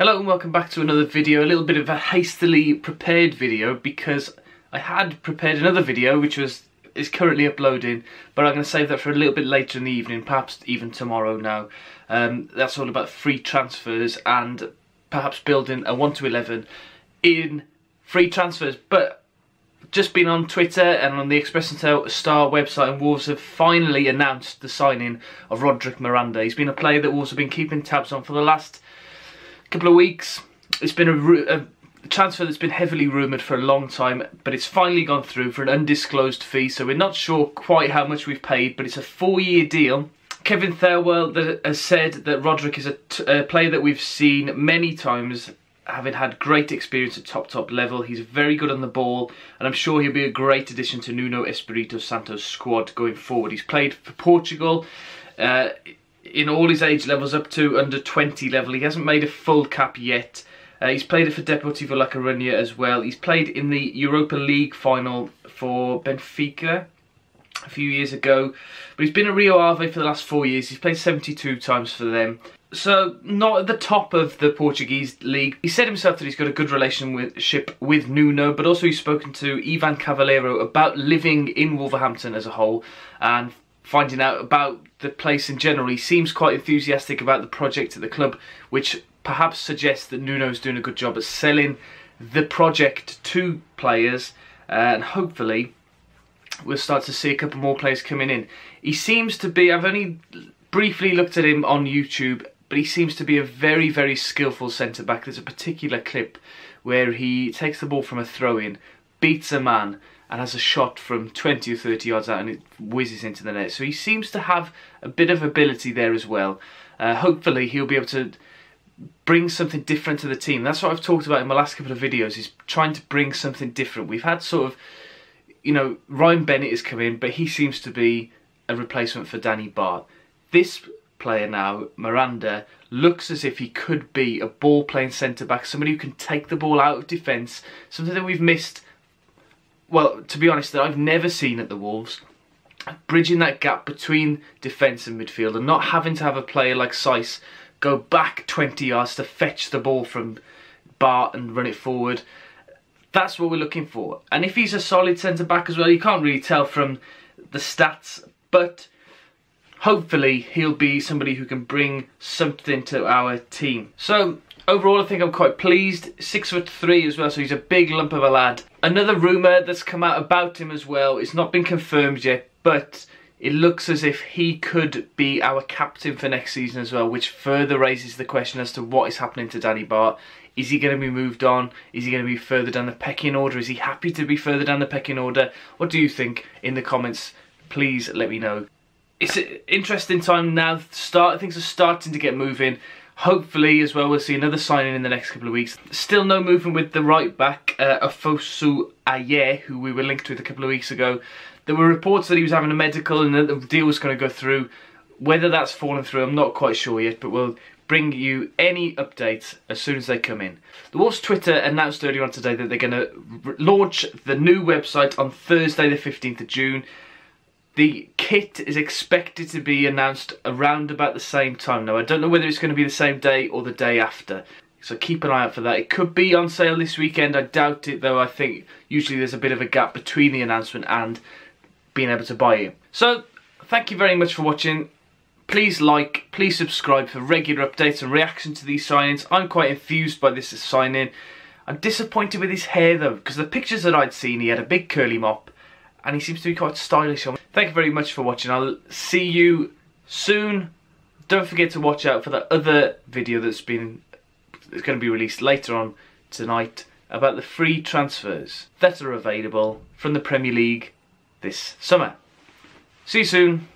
Hello and welcome back to another video, a little bit of a hastily prepared video because I had prepared another video which was is currently uploading but I'm going to save that for a little bit later in the evening, perhaps even tomorrow now. Um, that's all about free transfers and perhaps building a 1 to 11 in free transfers but just been on Twitter and on the Express and Tell Star website and Wolves have finally announced the signing of Roderick Miranda. He's been a player that Wolves have been keeping tabs on for the last couple of weeks. It's been a, a transfer that's been heavily rumoured for a long time, but it's finally gone through for an undisclosed fee, so we're not sure quite how much we've paid, but it's a four-year deal. Kevin Thelwell that has said that Roderick is a, player that we've seen many times having had great experience at top top level. He's very good on the ball and I'm sure he'll be a great addition to Nuno Espirito Santos squad going forward. He's played for Portugal. Uh, in all his age levels up to under 20 level. He hasn't made a full cap yet. Uh, he's played it for Deportivo La Coruña as well. He's played in the Europa League final for Benfica a few years ago. But he's been at Rio Ave for the last four years. He's played 72 times for them. So, not at the top of the Portuguese league. He said himself that he's got a good relationship with Nuno, but also he's spoken to Ivan Cavaleiro about living in Wolverhampton as a whole and finding out about the place in general. He seems quite enthusiastic about the project at the club, which perhaps suggests that Nuno's doing a good job at selling the project to players, uh, and hopefully we'll start to see a couple more players coming in. He seems to be, I've only briefly looked at him on YouTube, but he seems to be a very, very skillful centre-back. There's a particular clip where he takes the ball from a throw-in, beats a man, and has a shot from 20 or 30 yards out and it whizzes into the net. So he seems to have a bit of ability there as well. Uh, hopefully he'll be able to bring something different to the team. That's what I've talked about in my last couple of videos, is trying to bring something different. We've had sort of, you know, Ryan Bennett has come in, but he seems to be a replacement for Danny Batth. This player now, Miranda, looks as if he could be a ball-playing centre-back, somebody who can take the ball out of defence, something that we've missed well, to be honest, that I've never seen at the Wolves. Bridging that gap between defence and midfield and not having to have a player like Saïss go back 20 yards to fetch the ball from Batth and run it forward. That's what we're looking for. And if he's a solid centre-back as well, you can't really tell from the stats, but hopefully he'll be somebody who can bring something to our team. So overall I think I'm quite pleased. Six foot three as well, so he's a big lump of a lad. Another rumour that's come out about him as well, it's not been confirmed yet, but it looks as if he could be our captain for next season as well, which further raises the question as to what is happening to Danny Batth. Is he going to be moved on? Is he going to be further down the pecking order? Is he happy to be further down the pecking order? What do you think in the comments? Please let me know. It's an interesting time now. Start Things are starting to get moving. Hopefully, as well, we'll see another signing in the next couple of weeks. Still no movement with the right back, uh, Ofosu Aye, who we were linked with a couple of weeks ago. There were reports that he was having a medical and that the deal was going to go through. Whether that's fallen through, I'm not quite sure yet, but we'll bring you any updates as soon as they come in. The Wolves Twitter announced earlier on today that they're going to launch the new website on Thursday the 15th of June. The kit is expected to be announced around about the same time. Now, I don't know whether it's going to be the same day or the day after. So keep an eye out for that. It could be on sale this weekend. I doubt it, though. I think usually there's a bit of a gap between the announcement and being able to buy it. So, thank you very much for watching. Please like, please subscribe for regular updates and reaction to these signings. I'm quite enthused by this signing. I'm disappointed with his hair, though, because the pictures that I'd seen, he had a big curly mop and he seems to be quite stylish. Thank you very much for watching. I'll see you soon. Don't forget to watch out for that other video that's been is going to be released later on tonight about the free transfers that are available from the Premier League this summer. See you soon.